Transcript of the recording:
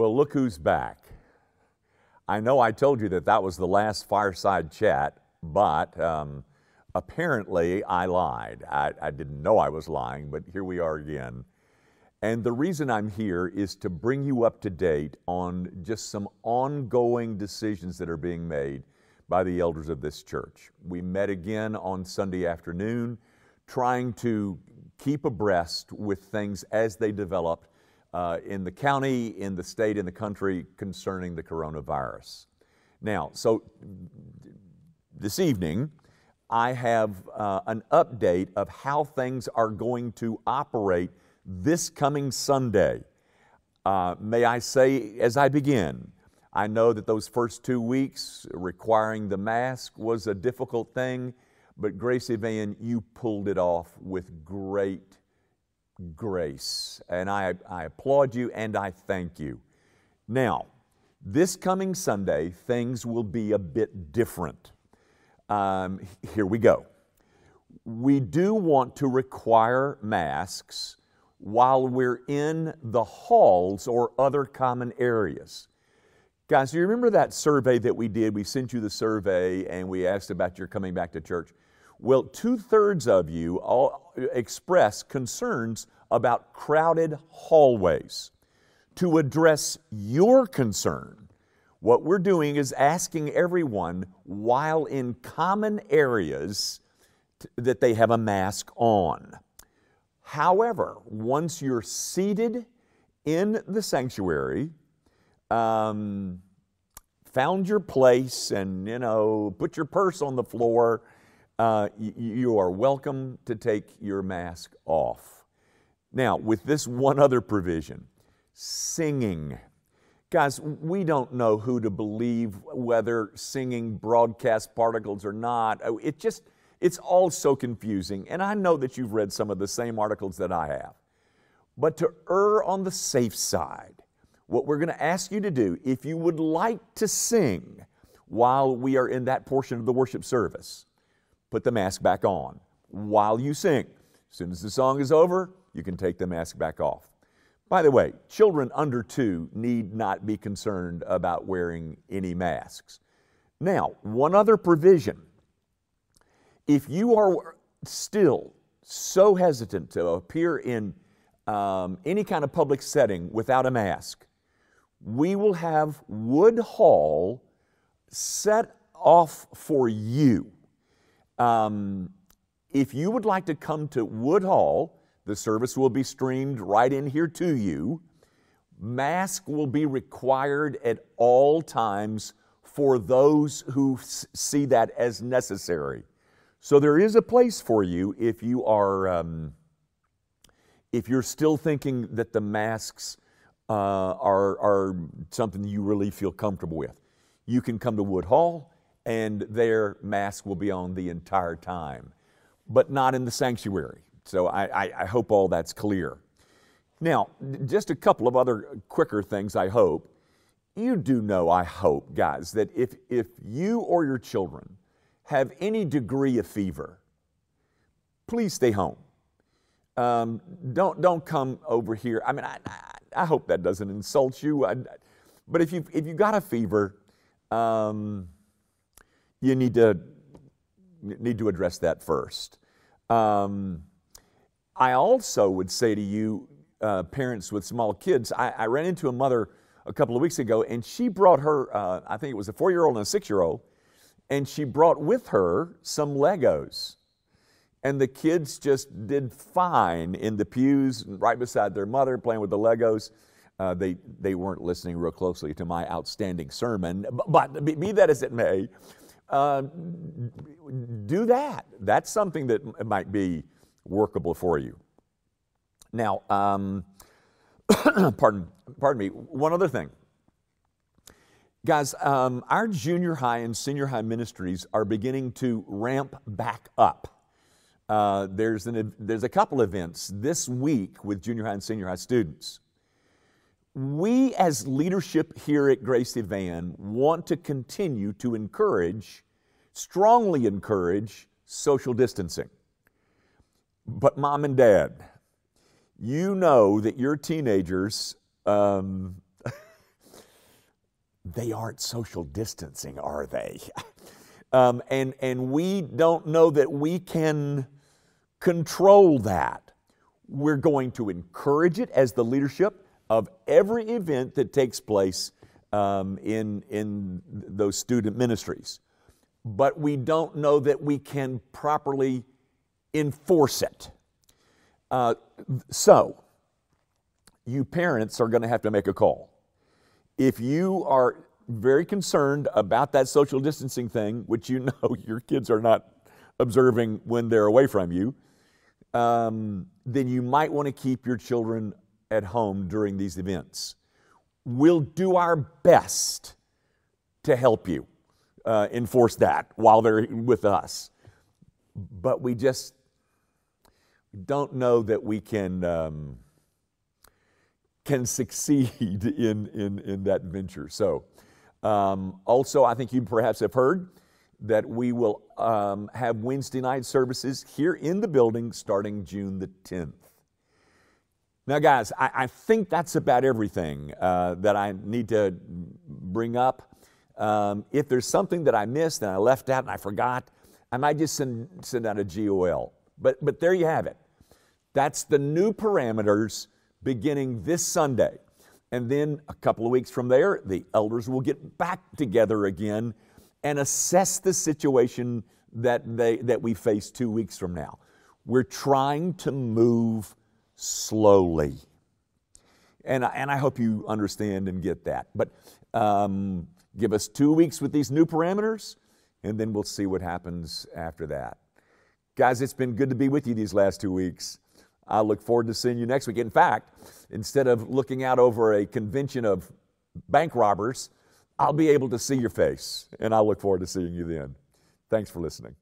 Well, look who's back. I know I told you that that was the last fireside chat, but um, apparently I lied. I, I didn't know I was lying, but here we are again. And the reason I'm here is to bring you up to date on just some ongoing decisions that are being made by the elders of this church. We met again on Sunday afternoon, trying to keep abreast with things as they develop uh, in the county, in the state, in the country concerning the coronavirus. Now, so this evening, I have uh, an update of how things are going to operate this coming Sunday. Uh, may I say, as I begin, I know that those first two weeks requiring the mask was a difficult thing, but Grace Evan, you pulled it off with great grace. And I, I applaud you and I thank you. Now, this coming Sunday, things will be a bit different. Um, here we go. We do want to require masks while we're in the halls or other common areas. Guys, you remember that survey that we did? We sent you the survey and we asked about your coming back to church. Well, two thirds of you all express concerns about crowded hallways. To address your concern, what we're doing is asking everyone while in common areas that they have a mask on. However, once you're seated in the sanctuary, um, found your place, and you know, put your purse on the floor, uh, you are welcome to take your mask off. Now, with this one other provision, singing. Guys, we don't know who to believe, whether singing broadcast particles or not. Oh, it just, it's all so confusing. And I know that you've read some of the same articles that I have. But to err on the safe side, what we're going to ask you to do, if you would like to sing while we are in that portion of the worship service, put the mask back on while you sing. As soon as the song is over, you can take the mask back off. By the way, children under two need not be concerned about wearing any masks. Now, one other provision. If you are still so hesitant to appear in um, any kind of public setting without a mask, we will have Wood Hall set off for you. Um, if you would like to come to Wood Hall, the service will be streamed right in here to you. Mask will be required at all times for those who see that as necessary. So there is a place for you if you are, um, if you're still thinking that the masks uh, are, are something you really feel comfortable with. You can come to Wood Hall, and their mask will be on the entire time, but not in the sanctuary. So I, I, I hope all that's clear. Now, just a couple of other quicker things, I hope. You do know, I hope, guys, that if, if you or your children have any degree of fever, please stay home. Um, don't, don't come over here. I mean, I, I, hope that doesn't insult you. I, but if you've, if you've got a fever, um, you need to, need to address that first. Um, I also would say to you, uh, parents with small kids, I, I, ran into a mother a couple of weeks ago, and she brought her, uh, I think it was a four year old and a six year old, and she brought with her some Legos. And the kids just did fine in the pews right beside their mother playing with the Legos. Uh, they, they weren't listening real closely to my outstanding sermon, but be that as it may, uh, do that. That's something that might be workable for you. Now, um, pardon, pardon me, one other thing. Guys, um, our junior high and senior high ministries are beginning to ramp back up. Uh, there's, an, there's a couple events this week with junior high and senior high students. We, as leadership here at Grace Evan, want to continue to encourage, strongly encourage, social distancing. But, mom and dad, you know that your teenagers um, they aren't social distancing, are they? um, and, and we don't know that we can control that. We're going to encourage it as the leadership of every event that takes place um, in, in those student ministries. But we don't know that we can properly enforce it. Uh, so, you parents are going to have to make a call. If you are very concerned about that social distancing thing, which you know your kids are not observing when they're away from you, um, then you might want to keep your children at home during these events. We'll do our best to help you uh, enforce that while they're with us. But we just don't know that we can, um, can succeed in, in, in that venture. So, um, also, I think you perhaps have heard that we will um, have Wednesday night services here in the building starting June the 10th. Now, guys, I, I think that's about everything uh, that I need to bring up. Um, if there's something that I missed and I left out and I forgot, I might just send, send out a GOL. But, but there you have it. That's the new parameters beginning this Sunday. And then a couple of weeks from there, the elders will get back together again and assess the situation that, they, that we face two weeks from now. We're trying to move slowly. And, and I hope you understand and get that. But um, give us two weeks with these new parameters, and then we'll see what happens after that. Guys, it's been good to be with you these last two weeks. I look forward to seeing you next week. In fact, instead of looking out over a convention of bank robbers, I'll be able to see your face, and I look forward to seeing you then. Thanks for listening.